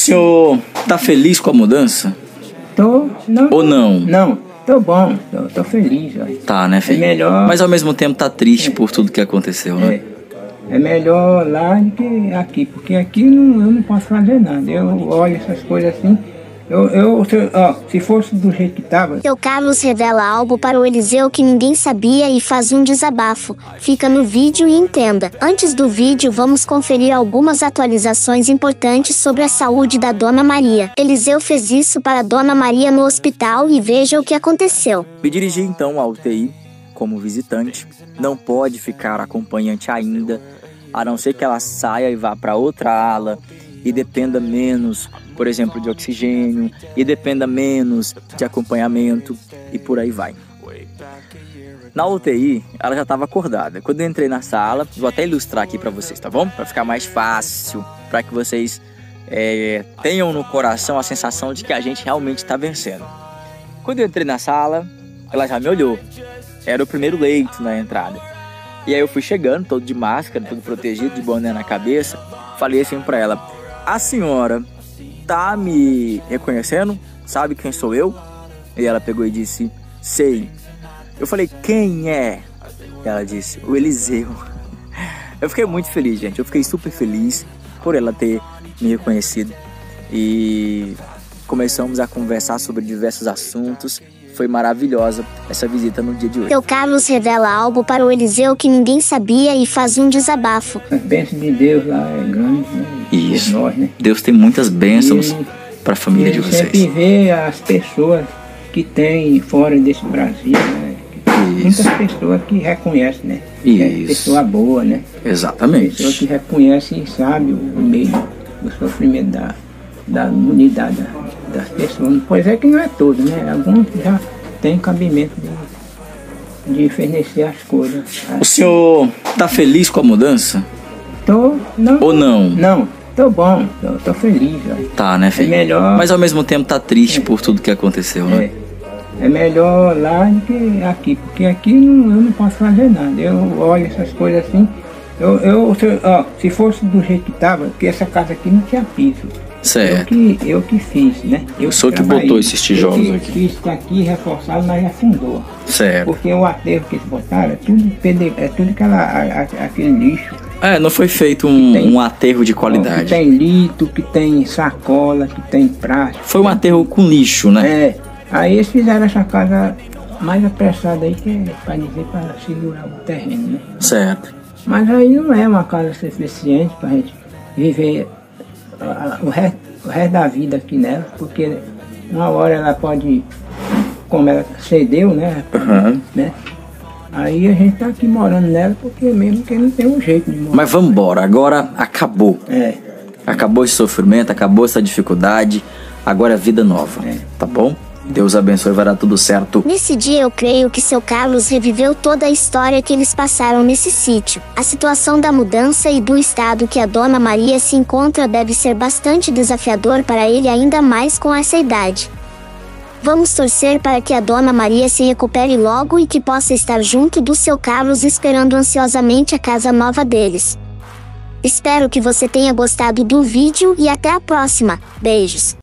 senhor tá feliz com a mudança? Tô, não. Ou não? Não, tô bom, tô, tô feliz, ó. Tá, né, filho? É melhor- Mas ao mesmo tempo tá triste por tudo que aconteceu, né? É, é melhor lá do que aqui, porque aqui não, eu não posso fazer nada. Eu olho essas coisas assim. Eu, eu se, ó, se fosse do jeito que tava, Seu Carlos revela algo para o Eliseu que ninguém sabia e faz um desabafo. Fica no vídeo e entenda. Antes do vídeo, vamos conferir algumas atualizações importantes sobre a saúde da Dona Maria. Eliseu fez isso para a Dona Maria no hospital e veja o que aconteceu. Me dirigi então à UTI como visitante. Não pode ficar acompanhante ainda, a não ser que ela saia e vá para outra ala e dependa menos, por exemplo, de oxigênio, e dependa menos de acompanhamento e por aí vai. Na UTI, ela já estava acordada. Quando eu entrei na sala, vou até ilustrar aqui para vocês, tá bom? Para ficar mais fácil, para que vocês é, tenham no coração a sensação de que a gente realmente está vencendo. Quando eu entrei na sala, ela já me olhou. Era o primeiro leito na entrada. E aí eu fui chegando, todo de máscara, todo protegido, de boné na cabeça. Falei assim pra ela: A senhora tá me reconhecendo? Sabe quem sou eu? E ela pegou e disse: Sei. Eu falei: Quem é? E ela disse: O Eliseu. Eu fiquei muito feliz, gente. Eu fiquei super feliz por ela ter me reconhecido. E começamos a conversar sobre diversos assuntos. Foi maravilhosa essa visita no dia de hoje. Seu Carlos revela algo para o Eliseu que ninguém sabia e faz um desabafo. a bênção de Deus lá é grande, né? Isso. Nós, né? Deus tem muitas bênçãos E- pra família de E vocês. sempre vê as pessoas que tem fora desse Brasil, né? Isso. Muitas pessoas que reconhecem, né? É Isso. pessoa boa, né? Pessoa que Exatamente. reconhece e sabe o, o meio do sofrimento da, da unidade da- das pessoas. Pois é que não é todo, né? Alguns já têm cabimento de, de fornecer as coisas. O senhor tá feliz com a mudança? Tô, não, Ou não? Não, tô bom, tô, tô feliz. ó. Tá, né, filho? É melhor- Mas ao mesmo tempo tá triste por tudo que aconteceu, né? É, é melhor lá do que aqui, porque aqui não, eu não posso fazer nada. Eu olho essas coisas assim. Eu, eu se, ó, se fosse do jeito que tava, porque essa casa aqui não tinha piso. Eu Certo. que, eu que fiz, né? Eu senhor que botou esses tijolos eu que aqui. Fiz isso aqui reforçado, mas afundou. Certo. Porque o aterro que eles botaram é tudo, é tudo aquela, a- a- aquele lixo. É, não foi feito um, Tem- um aterro de Que qualidade. tem litro, que tem sacola, que tem plástico. Foi um aterro com lixo, né? É, aí eles fizeram essa casa mais apressada aí, que é para dizer para segurar o terreno, né? Certo. Mas aí não é uma casa suficiente para a gente viver o, resto, o resto da vida aqui nela, porque uma hora ela pode, como ela cedeu, né? Aham. né? Aí a gente tá aqui morando nela porque mesmo que não tem um jeito de morar. Mas vamos embora. Agora acabou. É, Acabou esse sofrimento, acabou essa dificuldade. Agora é vida nova. É. Tá bom? Deus abençoe, vai dar tudo certo. Nesse dia eu creio que seu Carlos reviveu toda a história que eles passaram nesse sítio. A situação da mudança e do estado que a Dona Maria se encontra deve ser bastante desafiador para ele ainda mais com essa idade. Vamos torcer para que a Dona Maria se recupere logo e que possa estar junto do seu Carlos esperando ansiosamente a casa nova deles. Espero que você tenha gostado do vídeo e até a próxima. Beijos!